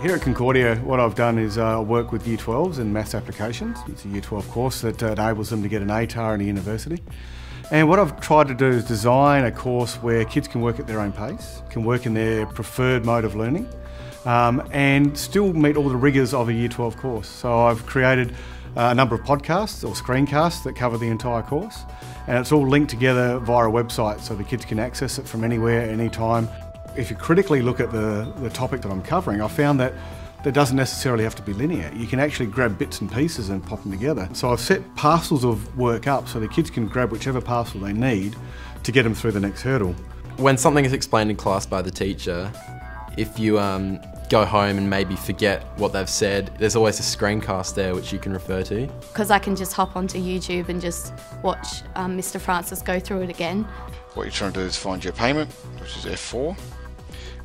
Here at Concordia, what I've done is uh, work with Year 12s in maths applications. It's a Year 12 course that uh, enables them to get an ATAR in a university. And what I've tried to do is design a course where kids can work at their own pace, can work in their preferred mode of learning, um, and still meet all the rigours of a Year 12 course. So I've created uh, a number of podcasts or screencasts that cover the entire course, and it's all linked together via a website so the kids can access it from anywhere, anytime. If you critically look at the, the topic that I'm covering, I found that that doesn't necessarily have to be linear. You can actually grab bits and pieces and pop them together. So I've set parcels of work up so the kids can grab whichever parcel they need to get them through the next hurdle. When something is explained in class by the teacher, if you um, go home and maybe forget what they've said, there's always a screencast there which you can refer to. Because I can just hop onto YouTube and just watch um, Mr. Francis go through it again. What you're trying to do is find your payment, which is F4.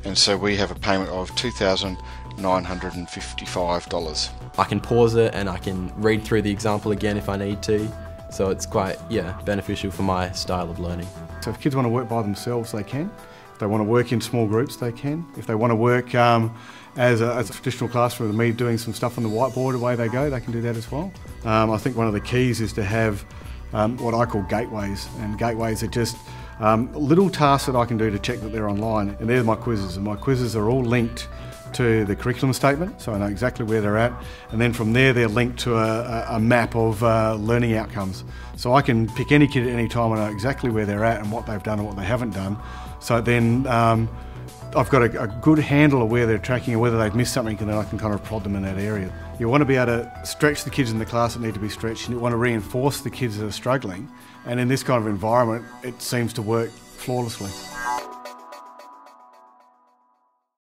And so we have a payment of $2,955. I can pause it and I can read through the example again if I need to. So it's quite, yeah, beneficial for my style of learning. So if kids want to work by themselves, they can. If they want to work in small groups, they can. If they want to work um, as, a, as, a, traditional classroom with me doing some stuff on the whiteboard, away they go, they can do that as well. Um, I think one of the keys is to have um, what I call gateways, and gateways are just um, little tasks that I can do to check that they're online. And they're my quizzes, and my quizzes are all linked to the curriculum statement, so I know exactly where they're at. And then from there, they're linked to a, a map of uh, learning outcomes. So I can pick any kid at any time and know exactly where they're at and what they've done and what they haven't done. So then um, I've got a, a, good handle of where they're tracking and whether they've missed something, and then I can kind of prod them in that area. You want to be able to stretch the kids in the class that need to be stretched, and you want to reinforce the kids that are struggling. And in this kind of environment, it seems to work flawlessly.